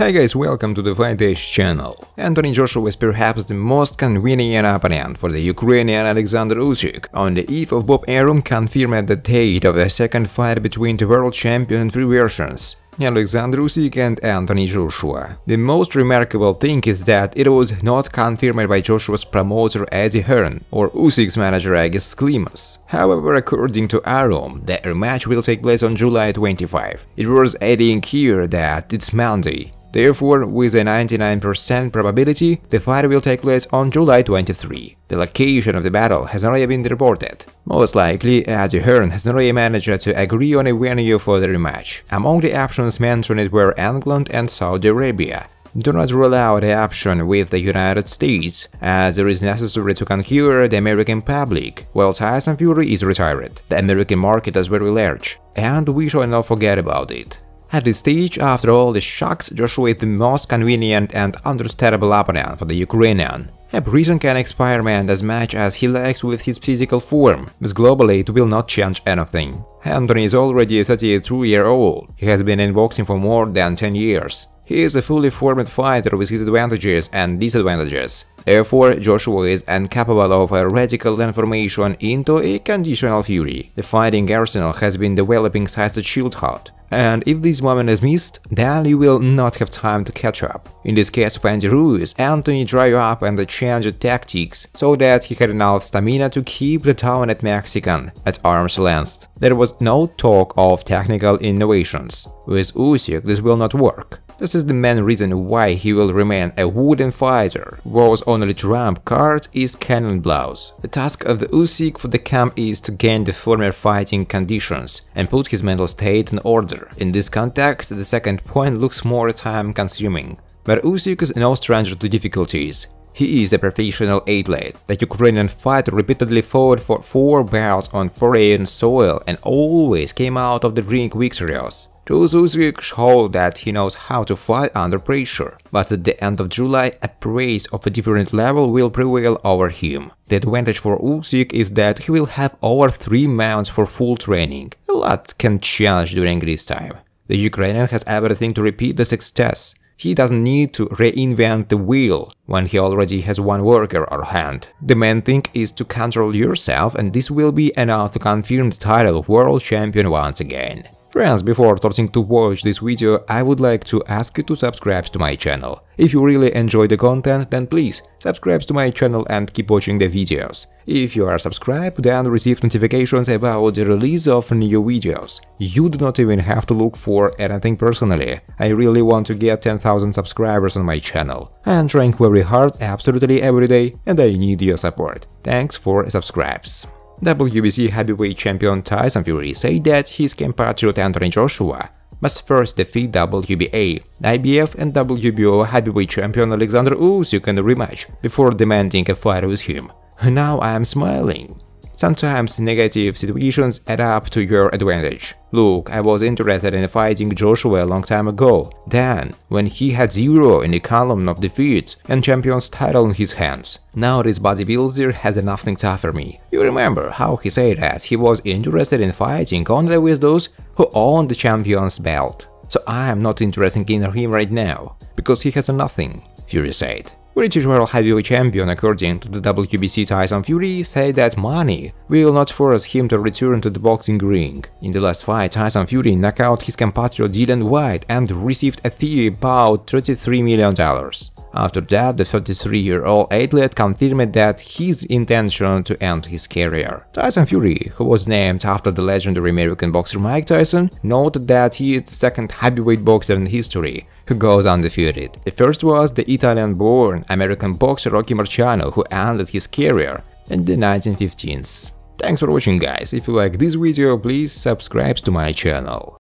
Hey guys, welcome to the Fight Tech channel. Anthony Joshua is perhaps the most convenient opponent for the Ukrainian Alexander Usyk. On the eve of Bob Arum confirmed the date of the second fight between the world champion three versions. Alexander Usyk and Anthony Joshua. The most remarkable thing is that it was not confirmed by Joshua's promoter Eddie Hearn or Usyk's manager Egis Klimas. However, according to Arum, the rematch will take place on July 25. It was adding here that it's Monday, Therefore, with a 99% probability, the fight will take place on July 23. The location of the battle has already been reported. Most likely, Eddie Hearn has already managed to agree on a venue for the rematch. Among the options mentioned were England and Saudi Arabia. Do not rule out the option with the United States, as it is necessary to conquer the American public, while Tyson Fury is retired. The American market is very large, and we shall not forget about it. At this stage, after all the shocks, Joshua is the most convenient and understandable opponent for the Ukrainian. A prison can experiment as much as he likes with his physical form, but globally it will not change anything. Anthony is already 33-year-old, he has been in boxing for more than 10 years. He is a fully formed fighter with his advantages and disadvantages. Therefore, Joshua is incapable of a radical transformation into a conditional Fury. The fighting arsenal has been developing since the childhood. And if this moment is missed, then you will not have time to catch up. In this case of Andy Ruiz, Anthony drew up and changed tactics so that he had enough stamina to keep the dominant Mexican at arm's length. There was no talk of technical innovations. With Usyk this will not work. This is the main reason why he will remain a wooden fighter, whose only trump card is cannon blows. The task of the Usyk for the camp is to gain the former fighting conditions and put his mental state in order. In this context, the second point looks more time-consuming. But Usyk is no stranger to difficulties. He is a professional athlete. The Ukrainian fighter repeatedly fought for four bouts on foreign soil and always came out of the ring victorious. Usyk showed that he knows how to fight under pressure, but at the end of July, a praise of a different level will prevail over him. The advantage for Usyk is that he will have over 3 months for full training. A lot can change during this time. The Ukrainian has everything to repeat the success. He doesn't need to reinvent the wheel when he already has one worker on hand. The main thing is to control yourself and this will be enough to confirm the title of world champion once again. Friends, before starting to watch this video, I would like to ask you to subscribe to my channel. If you really enjoy the content, then please subscribe to my channel and keep watching the videos. If you are subscribed, then receive notifications about the release of new videos. You do not even have to look for anything personally. I really want to get 10,000 subscribers on my channel. I'm trying very hard absolutely every day and I need your support. Thanks for subscribes. WBC heavyweight champion Tyson Fury said that his compatriot Anthony Joshua must first defeat WBA, IBF and WBO heavyweight champion Alexander Usyk in a rematch before demanding a fight with him. Now I am smiling. Sometimes negative situations add up to your advantage. Look, I was interested in fighting Joshua a long time ago, then, when he had zero in the column of defeats and champion's title in his hands. Now this bodybuilder has nothing to offer me. You remember how he said that he was interested in fighting only with those who own the champion's belt. So I am not interested in him right now, because he has nothing, Fury said. British World Heavyweight Champion, according to the WBC Tyson Fury, said that money will not force him to return to the boxing ring. In the last fight, Tyson Fury knocked out his compatriot Dillian Whyte and received a fee about $33 million. After that, the 33-year-old athlete confirmed that his intention to end his career. Tyson Fury, who was named after the legendary American boxer Mike Tyson, noted that he is the second heavyweight boxer in history who goes undefeated. The first was the Italian-born American boxer Rocky Marciano, who ended his career in the 1915s. Thanks for watching guys, if you like this video please subscribe to my channel.